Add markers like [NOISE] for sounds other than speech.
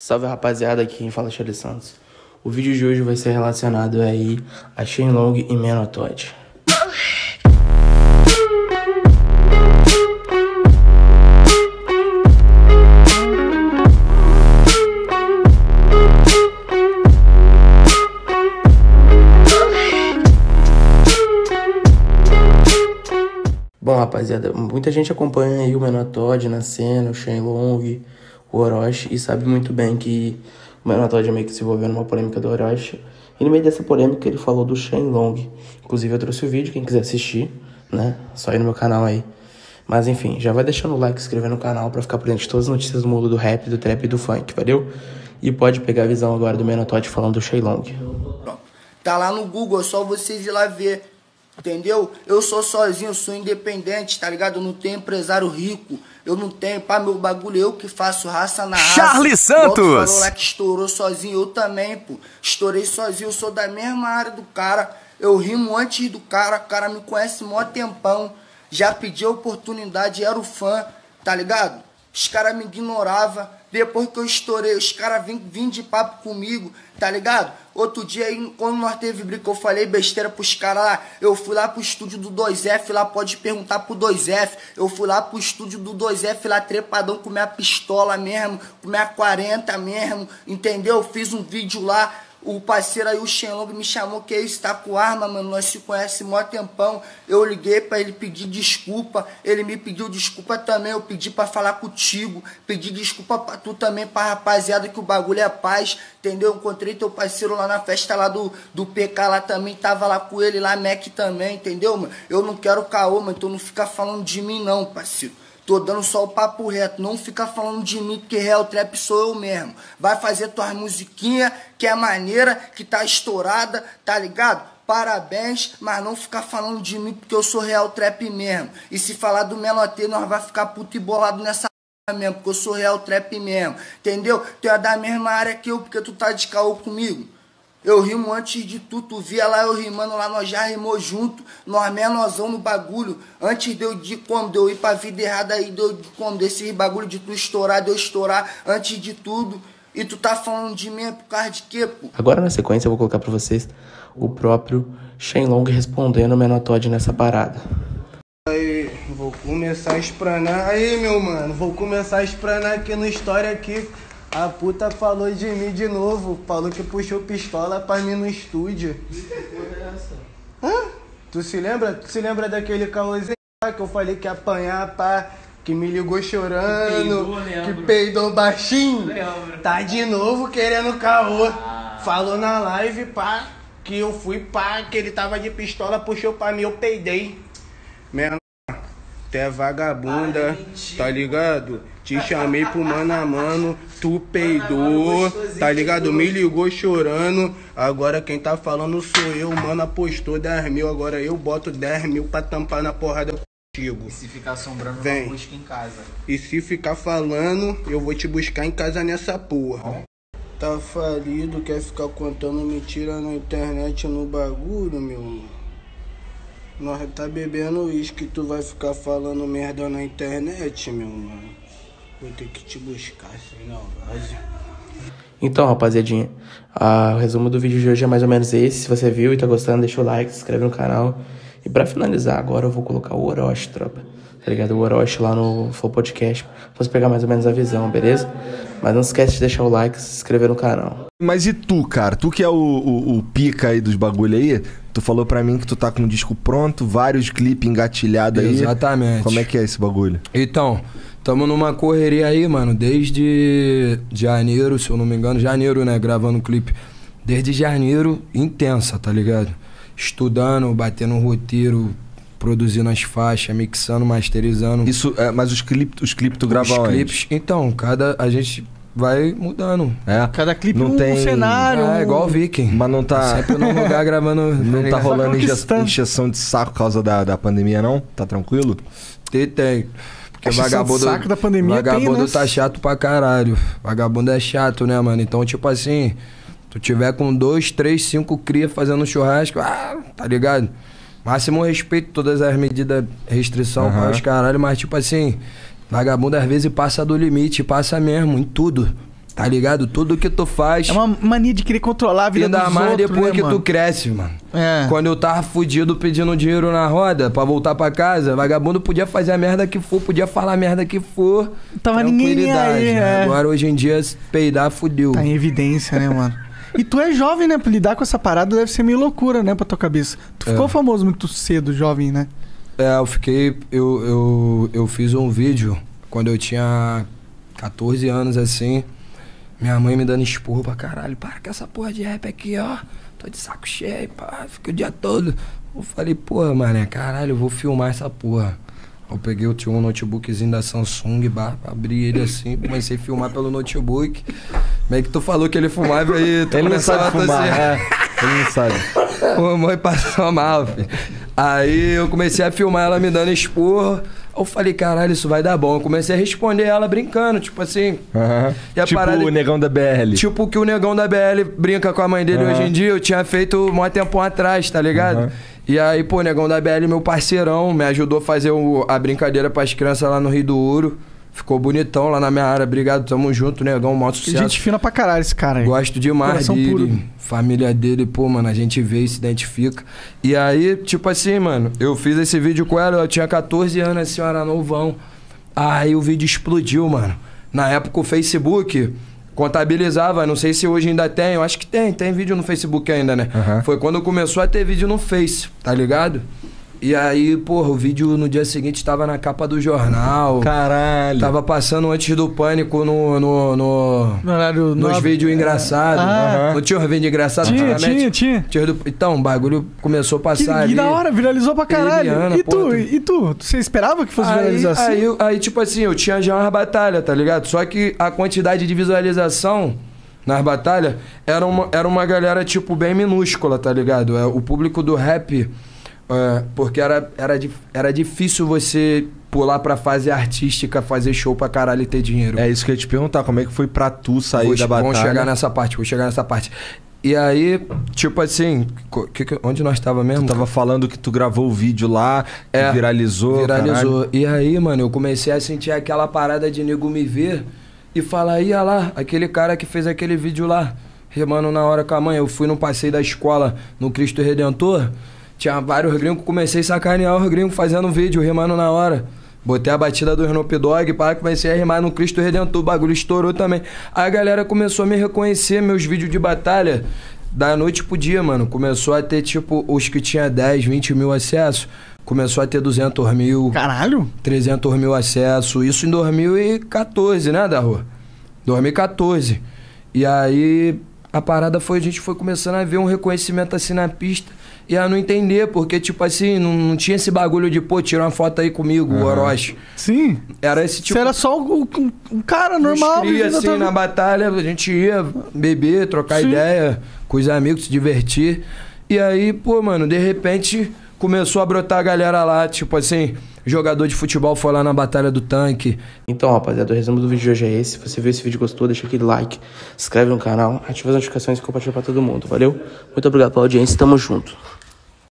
Salve rapaziada, aqui quem fala é Santos. O vídeo de hoje vai ser relacionado aí a Shenlong e Menotod. Bom, rapaziada, muita gente acompanha aí o Menotod na cena, o Shenlong, o Orochi, e sabe muito bem que o Menotod meio que se envolveu numa polêmica do Orochi. E no meio dessa polêmica ele falou do Shenlong. Inclusive eu trouxe o vídeo, quem quiser assistir, né? Só ir no meu canal aí. Mas enfim, já vai deixando o like, se inscrever no canal pra ficar por dentro de todas as notícias do mundo do rap, do trap e do funk, valeu? E pode pegar a visão agora do Menotod falando do Shenlong. Tá lá no Google, é só vocês ir lá ver. Entendeu? Eu sou sozinho, eu sou independente, tá ligado? Eu não tenho empresário rico. Eu não tenho, pá, meu bagulho, eu que faço raça na raça. Charlie Santos! Tu falou lá que estourou sozinho, eu também, pô. Estourei sozinho, eu sou da mesma área do cara. Eu rimo antes do cara, o cara me conhece mó tempão. Já pedi a oportunidade, era o fã, tá ligado? Os caras me ignoravam. Depois que eu estourei, os caras vêm vim de papo comigo, tá ligado? Outro dia aí, quando nós teve briga, eu falei besteira pros caras lá. Eu fui lá pro estúdio do 2F, lá pode perguntar pro 2F. Eu fui lá pro estúdio do 2F, lá trepadão com minha pistola mesmo, com minha 40 mesmo, entendeu? Fiz um vídeo lá. O parceiro aí, o Shenlong, me chamou que isso, tá com arma, mano. Nós se conhecemos mó tempão. Eu liguei pra ele pedir desculpa. Ele me pediu desculpa também. Eu pedi pra falar contigo. Pedi desculpa pra tu também, pra rapaziada, que o bagulho é paz. Entendeu? Encontrei teu parceiro lá na festa lá do, do PK lá também. Tava lá com ele, lá, Mac também, entendeu, mano? Eu não quero caô, mano. Então não fica falando de mim, não, parceiro. Tô dando só o papo reto, não fica falando de mim, porque Real Trap sou eu mesmo. Vai fazer tuas musiquinha, que é maneira, que tá estourada, tá ligado? Parabéns, mas não ficar falando de mim, porque eu sou Real Trap mesmo. E se falar do Melotê, nós vai ficar puto e bolado nessa mesmo, porque eu sou Real Trap mesmo. Entendeu? Tu é da mesma área que eu, porque tu tá de caô comigo. Eu rimo antes de tu, tu via lá eu rimando lá, nós já rimou junto, nós menorzão no bagulho. Antes de eu de como, de eu ir pra vida errada aí, de eu de como, desse bagulho de tu estourar, de eu estourar antes de tudo. E tu tá falando de mim é por causa de quê, pô? Agora na sequência eu vou colocar pra vocês o próprio Shenlong respondendo o Menotod nessa parada. Aí, vou começar a espranar. Aí, meu mano, vou começar a espranar aqui no História aqui. A puta falou de mim de novo. Falou que puxou pistola pra mim no estúdio. Que? Hã? Tu se lembra? Tu se lembra daquele caôzinho lá que eu falei que ia apanhar, pá? Que me ligou chorando. Que peidou, que peidou baixinho. Lembro. Tá de novo querendo caô. Falou na live, pá, que eu fui, pá, que ele tava de pistola, puxou pra mim, eu peidei. Menor, tu é vagabunda, tá ligado? Te chamei pro mano a mano, tu peidou, tá ligado? Me ligou chorando, agora quem tá falando sou eu, mano apostou 10 mil, agora eu boto 10 mil pra tampar na porrada contigo. E se ficar assombrando, Vem. não busca em casa. E se ficar falando, eu vou te buscar em casa nessa porra. Tá falido, quer ficar contando mentira na internet no bagulho, meu irmão? Nós tá bebendo uísque, tu vai ficar falando merda na internet, meu mano. Vou ter que te buscar, sem não, vai. Então, rapaziadinha, ah, o resumo do vídeo de hoje é mais ou menos esse. Se você viu e tá gostando, deixa o like, se inscreve no canal. E pra finalizar, agora eu vou colocar o Orochi, tropa. Tá ligado? O Orochi lá no Flow Podcast. Pra você pegar mais ou menos a visão, beleza? Mas não esquece de deixar o like e se inscrever no canal. Mas e tu, cara? Tu que é o, o- o pica aí dos bagulho aí, tu falou pra mim que tu tá com um disco pronto, vários clipes engatilhados aí. Exatamente. Como é que é esse bagulho? Então, tamo numa correria aí, mano, desde janeiro, se eu não me engano, janeiro, né, gravando o clipe. Desde janeiro, intensa, tá ligado? Estudando, batendo um roteiro, produzindo as faixas, mixando, masterizando. Isso, é, mas os clipes os clipe tu grava Os clipes, então, cada a gente vai mudando. É. Cada clipe Não um tem- cenário. É, igual o Viking. Mas não tá. Sempre num lugar gravando. [LAUGHS] Não tá rolando injeção de saco por causa da, da pandemia, não? Tá tranquilo? Tem, tem. Porque vagabundo. saco da pandemia tem, Vagabundo né? tá chato pra caralho. Vagabundo é chato, né, mano? Então, tipo assim, tu tiver com dois, três, cinco cria fazendo churrasco, ah, tá ligado? Máximo respeito, todas as medidas, restrição Aham. para os caralho, mas tipo assim, vagabundo às vezes passa do limite, passa mesmo, em tudo. Tá ligado? Tudo que tu faz. É uma mania de querer controlar a vida Ainda dos mais outros, depois né, que mano? tu cresce, mano. É. Quando eu tava fudido pedindo dinheiro na roda pra voltar pra casa, vagabundo podia fazer a merda que for, podia falar a merda que for. Tava ninguém aí, né? é. Agora hoje em dia, peidar, fudeu. Tá em evidência, né, mano? E tu é jovem, né? Pra lidar com essa parada deve ser meio loucura, né, pra tua cabeça. Tu É. ficou famoso muito cedo, jovem, né? É, eu fiquei. Eu, eu, eu fiz um vídeo quando eu tinha 14 anos assim. Minha mãe me dando esporro pra caralho. Para com essa porra de rap aqui, ó. Tô de saco cheio, pá. Fiquei o dia todo. Eu falei, porra, mané, caralho, eu vou filmar essa porra. Eu peguei, eu tinha um notebookzinho da Samsung, abri ele assim, comecei a filmar pelo notebook. Meio que tu falou que ele fumava aí, tu Ele não sabe a fumar, tossir. é. Ele não sabe. Ô, mãe passou mal, filho. Aí eu comecei a filmar ela me dando esporro. Eu falei, caralho, isso vai dar bom. Eu comecei a responder ela brincando, tipo assim. Aham. E a tipo parada- o negão da BL. Tipo o que o negão da BL brinca com a mãe dele Aham. hoje em dia, eu tinha feito mó tempo atrás, tá ligado? Aham. E aí, pô, o negão da BL, meu parceirão, me ajudou a fazer o- a brincadeira pras crianças lá no Rio do Ouro. Ficou bonitão lá na minha área. Obrigado, tamo junto, negão, maior Que sucesso. gente fina pra caralho esse cara aí. Gosto demais Coração dele. puro. Família dele, pô, mano, a gente vê e se identifica. E aí, tipo assim, mano, eu fiz esse vídeo com ela, eu tinha 14 anos, assim, eu era novão. Aí o vídeo explodiu, mano. Na época o Facebook contabilizava, não sei se hoje ainda tem, eu acho que tem, tem vídeo no Facebook ainda, né? Aham. Foi quando começou a ter vídeo no Face, tá ligado? E aí, porra, o vídeo no dia seguinte tava na capa do jornal. Caralho. Tava passando antes do pânico no, no, no, nos nobre. vídeos engraçados. Ah. Não tinha um vídeo engraçado Tinha, tinha, tinha. Tinha do- Então, o bagulho começou a passar que ali. da hora, viralizou pra caralho. Eliana, e tu, pô, tu- e tu? Você esperava que fosse Aí, viralizar assim? aí, aí, tipo assim, eu tinha já umas batalhas, tá ligado? Só que a quantidade de visualização nas batalhas era uma, era uma galera, tipo, bem minúscula, tá ligado? É, o público do rap, é, porque era, era, era difícil você pular pra fase artística, fazer show pra caralho e ter dinheiro. É isso que eu ia te perguntar, como é que foi pra tu sair Vou- da batalha? Vamos chegar nessa parte, vou chegar nessa parte. E aí, tipo assim, que que- onde nós tava mesmo? Tu tava falando que tu gravou o vídeo lá, É, viralizou, Viralizou. caralho. E aí, mano, eu comecei a sentir aquela parada de nego me ver e falar, ia lá, aquele cara que fez aquele vídeo lá, remando na hora com a mãe. Eu fui no passeio da escola no Cristo Redentor, tinha vários gringos, comecei a sacanear os gringos fazendo um vídeo, remando na hora. Botei a batida do Snoop Dogg, pá, comecei a rimar no Cristo Redentor, o bagulho estourou também. Aí a galera começou a me reconhecer, meus vídeos de batalha, da noite pro dia, mano. Começou a ter, tipo, os que tinha 10, 20 mil acessos, começou a ter 200 mil, Caralho? 300 mil acessos. Isso em 2014, né, da rua? 2014. E aí a parada foi, a gente foi começando a ver um reconhecimento assim na pista e a não entender, porque, tipo assim, não, não tinha esse bagulho de, pô, tira uma foto aí comigo, o Orochi. Sim. Era esse tipo Você era só um, um- um cara normal. Cria, assim, tua na batalha, a gente ia beber, trocar Sim. ideia com os amigos, se divertir. E aí, pô, mano, de repente começou a brotar a galera lá, tipo assim, jogador de futebol foi lá na Batalha do Tanque. Então, rapaziada, o resumo do vídeo de hoje é esse. Se você viu esse vídeo e gostou, deixa aquele like, se inscreve no canal, ativa as notificações e compartilha pra todo mundo. Valeu? Muito obrigado pela audiência, tamo junto.